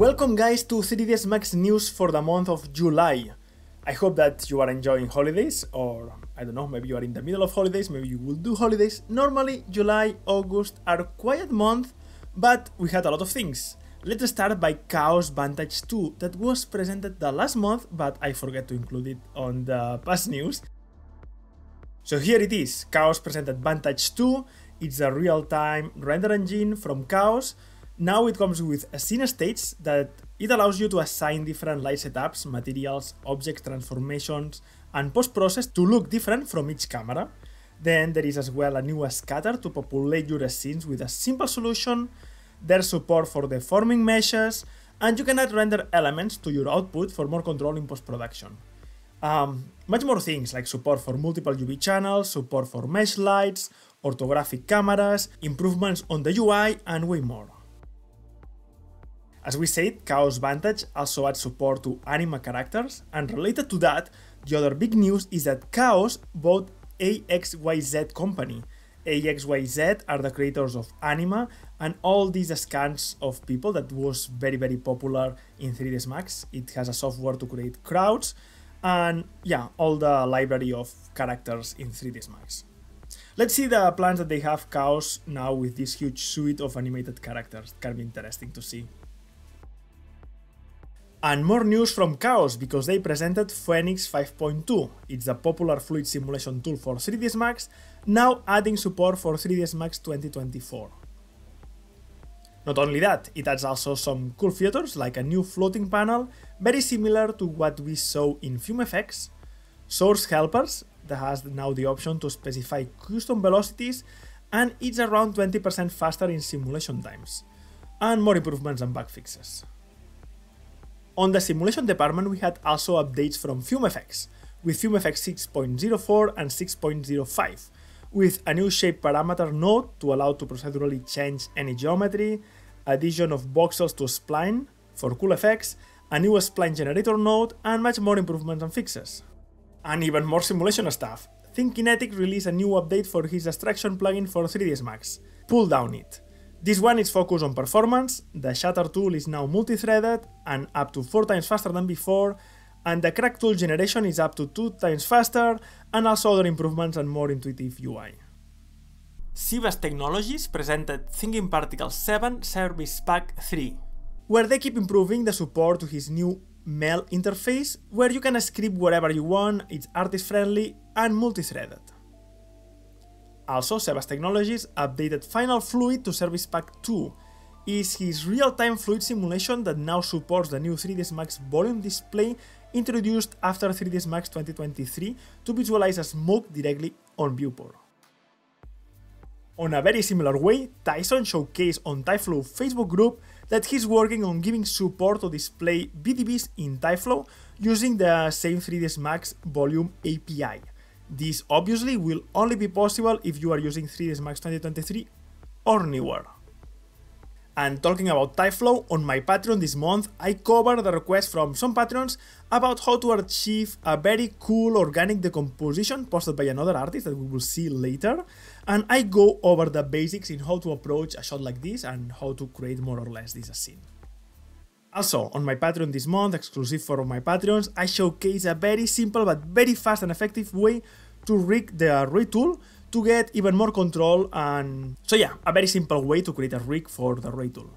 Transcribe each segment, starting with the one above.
Welcome guys to 3ds Max news for the month of July. I hope that you are enjoying holidays or I don't know, maybe you are in the middle of holidays, maybe you will do holidays. Normally July, August are quiet month, but we had a lot of things. Let's start by Chaos Vantage 2 that was presented the last month, but I forgot to include it on the past news. So here it is, Chaos presented Vantage 2, it's a real-time render engine from Chaos now it comes with a scene states that it allows you to assign different light setups, materials, object transformations, and post-process to look different from each camera. Then there is as well a new scatter to populate your scenes with a simple solution, there's support for deforming meshes, and you can add render elements to your output for more control in post-production. Um, much more things like support for multiple UV channels, support for mesh lights, orthographic cameras, improvements on the UI, and way more. As we said, Chaos Vantage also adds support to Anima characters, and related to that, the other big news is that Chaos bought AXYZ company. AXYZ are the creators of Anima and all these scans of people that was very very popular in 3ds Max. It has a software to create crowds and yeah, all the library of characters in 3ds Max. Let's see the plans that they have Chaos now with this huge suite of animated characters. Can be interesting to see. And more news from Chaos because they presented Phoenix 5.2. It's a popular fluid simulation tool for 3ds Max, now adding support for 3ds Max 2024. Not only that, it adds also some cool features like a new floating panel, very similar to what we saw in FumeFX, source helpers that has now the option to specify custom velocities, and it's around 20% faster in simulation times, and more improvements and bug fixes. On the simulation department, we had also updates from FumeFX, with FumeFX 6.04 and 6.05, with a new shape parameter node to allow to procedurally change any geometry, addition of voxels to spline for cool effects, a new spline generator node, and much more improvements and fixes. And even more simulation stuff. Thinkinetic released a new update for his extraction plugin for 3ds Max. Pulldownit. This one is focused on performance, the shatter tool is now multi-threaded and up to 4 times faster than before, and the crack tool generation is up to 2 times faster, and also other improvements and more intuitive UI. Cebas Technologies presented Thinking Particles 7 Service Pack 3, where they keep improving the support to his new MEL interface, where you can script wherever you want, it's artist-friendly and multi-threaded. Also, Cebas Technologies updated Final Fluid to Service Pack 2, is his real-time fluid simulation that now supports the new 3ds Max volume display introduced after 3ds Max 2023 to visualize a smoke directly on viewport. On a very similar way, Tyson showcased on Tyflow Facebook group that he's working on giving support to display VDBs in Tyflow using the same 3ds Max volume API. This obviously will only be possible if you are using 3ds Max 2023 or newer. And talking about Tyflow, on my Patreon this month, I covered the request from some patrons about how to achieve a very cool organic decomposition posted by another artist that we will see later. And I go over the basics in how to approach a shot like this and how to create more or less this scene. Also, on my Patreon this month, exclusive for my Patreons, I showcase a very simple but very fast and effective way to rig the rig tool to get even more control and... So yeah, a very simple way to create a rig for the rig tool.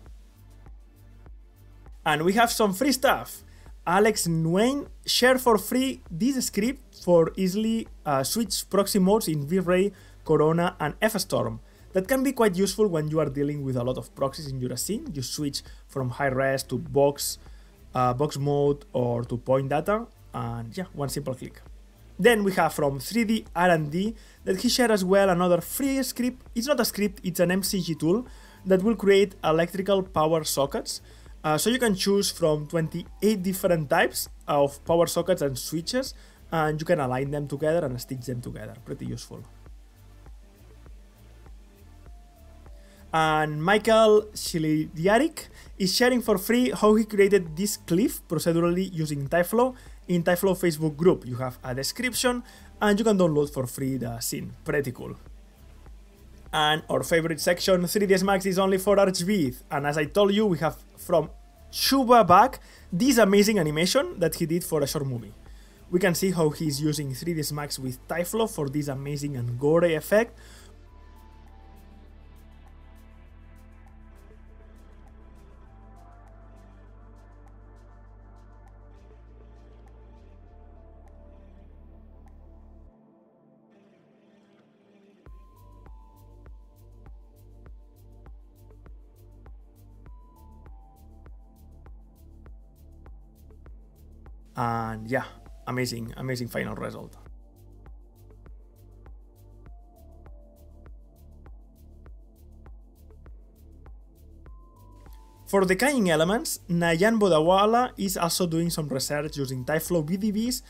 And we have some free stuff. Alex Nguyen shared for free this script for easily uh, switch proxy modes in V-Ray, Corona and F-Storm that can be quite useful when you are dealing with a lot of proxies in your scene. You switch from high res to box, uh, box mode or to point data and yeah, one simple click. Then we have from 3D R&D that he shared as well another free script. It's not a script, it's an MCG tool that will create electrical power sockets. Uh, so you can choose from 28 different types of power sockets and switches and you can align them together and stitch them together. Pretty useful. And Michael Shilidiarik is sharing for free how he created this cliff procedurally using Tyflow in Tyflow Facebook group. You have a description and you can download for free the scene. Pretty cool. And our favorite section, 3ds Max is only for archviz. And as I told you, we have from Chuvabak this amazing animation that he did for a short movie. We can see how he's using 3ds Max with Tyflow for this amazing and gory effect, and yeah amazing amazing final result For the decaying elements, Nayan Bodawala is also doing some research using Tyflow VDBs,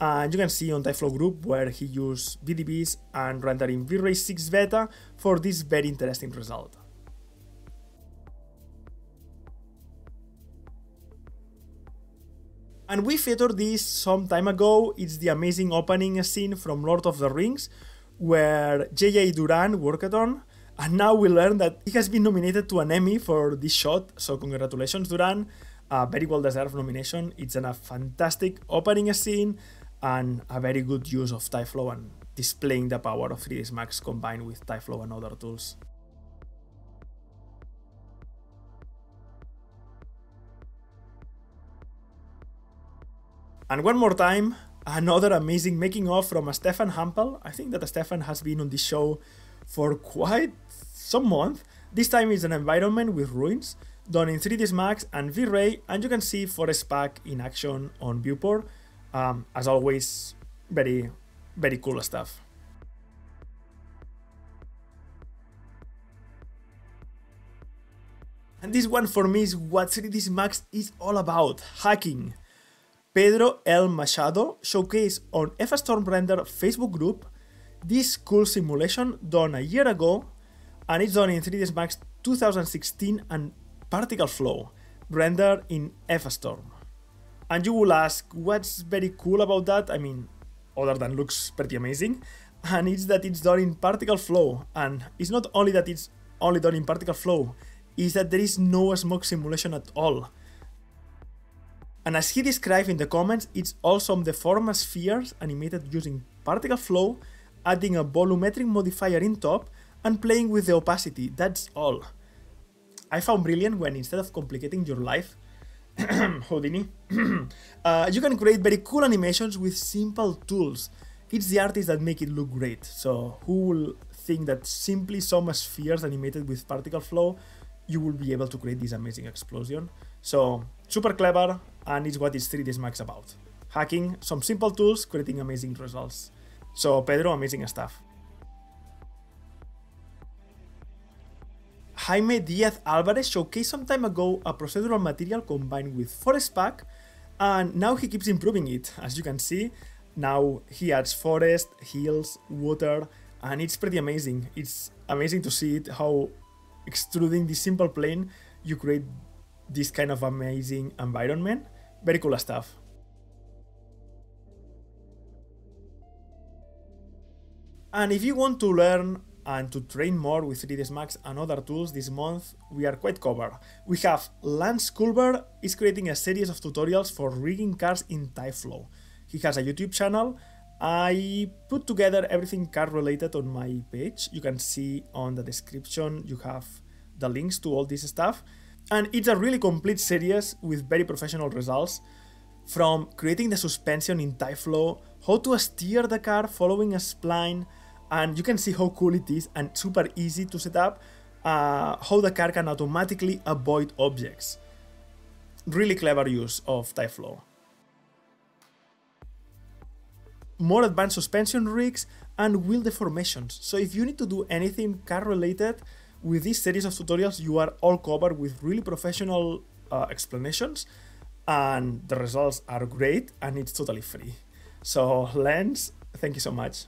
and you can see on Tyflow group where he used VDBs and rendering V-Ray 6 beta for this very interesting result. And we featured this some time ago, it's the amazing opening scene from Lord of the Rings, where J.J. Duran worked on, and now we learn that he has been nominated to an Emmy for this shot, so congratulations Duran, a very well deserved nomination, it's a fantastic opening scene, and a very good use of Tyflow and displaying the power of 3ds Max combined with Tyflow and other tools. And one more time, another amazing making of from Steffen Hampel. I think that Steffen has been on this show for quite some month. This time it's an environment with ruins, done in 3ds Max and V-Ray, and you can see Forest Pack in action on viewport. Um, as always, very, very cool stuff. And this one for me is what 3ds Max is all about, hacking. Pedro El Machado showcased on FStorm Render Facebook group this cool simulation done a year ago and it's done in 3ds Max 2016 and Particle Flow, rendered in FStorm. And you will ask, what's very cool about that? I mean, other than looks pretty amazing, and it's that it's done in Particle Flow, and it's not only that it's only done in Particle Flow, is that there is no smoke simulation at all. And as he described in the comments, it's also the form of spheres animated using particle flow, adding a volumetric modifier in top, and playing with the opacity, that's all. I found brilliant when instead of complicating your life, Houdini, uh, you can create very cool animations with simple tools. It's the artists that make it look great, so who will think that simply some spheres animated with particle flow, you will be able to create this amazing explosion. So, super clever, and it's what this 3ds Max about. Hacking some simple tools, creating amazing results. So Pedro, amazing stuff. Jaime Diaz Alvarez showcased some time ago a procedural material combined with Forest Pack, and now he keeps improving it. As you can see, now he adds forest, hills, water, and it's pretty amazing. It's amazing to see it, how extruding this simple plane, you create this kind of amazing environment. Very cool stuff. And if you want to learn and to train more with 3ds Max and other tools this month, we are quite covered. We have Lance Culver is creating a series of tutorials for rigging cars in Tyflow. He has a YouTube channel. I put together everything car related on my page. You can see on the description, you have the links to all this stuff. And it's a really complete series with very professional results from creating the suspension in Tyflow, how to steer the car following a spline, and you can see how cool it is and super easy to set up, uh, how the car can automatically avoid objects. Really clever use of Tyflow. More advanced suspension rigs and wheel deformations. So if you need to do anything car related, with this series of tutorials, you are all covered with really professional uh, explanations and the results are great and it's totally free. So Lance, thank you so much.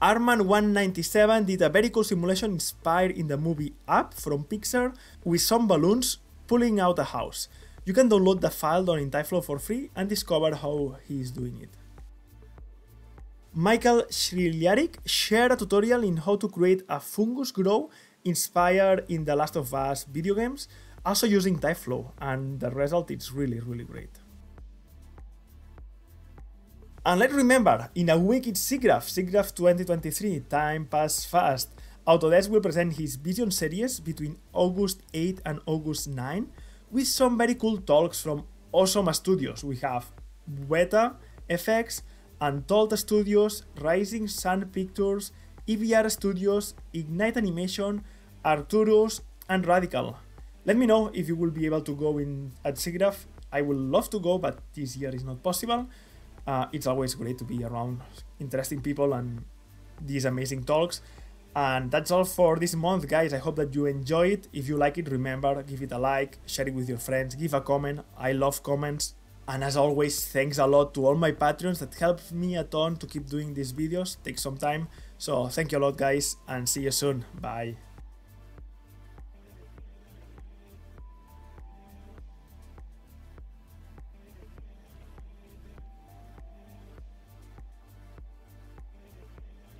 Arman197 did a very cool simulation inspired in the movie Up from Pixar with some balloons pulling out a house. You can download the file on in Tyflow for free and discover how he is doing it. Michael Shrilyarik shared a tutorial in how to create a fungus grow inspired in the Last of Us video games also using Tyflow, and the result is really, really great. And let's remember, in a week it's SIGGRAPH, SIGGRAPH 2023, time pass fast. Autodesk will present his Vision series between August 8 and August 9 with some very cool talks from awesome studios. We have Weta, FX, Untold Studios, Rising Sun Pictures, EVR Studios, Ignite Animation, Arcturus, and Radical. Let me know if you will be able to go in at SIGGRAPH. I would love to go, but this year is not possible. Uh, it's always great to be around interesting people and these amazing talks. And that's all for this month, guys. I hope that you enjoy it. If you like it, remember, give it a like, share it with your friends, give a comment. I love comments. And as always, thanks a lot to all my patrons that help me a ton to keep doing these videos. Take some time. So thank you a lot, guys, and see you soon. Bye.